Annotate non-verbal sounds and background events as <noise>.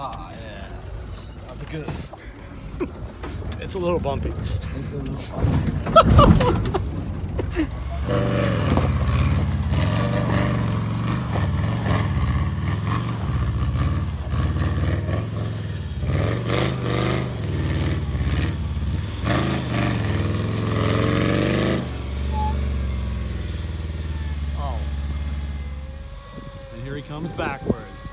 Ah, yeah. That'd be good. <laughs> It's a little bumpy. It's a little Oh. And here he comes backwards.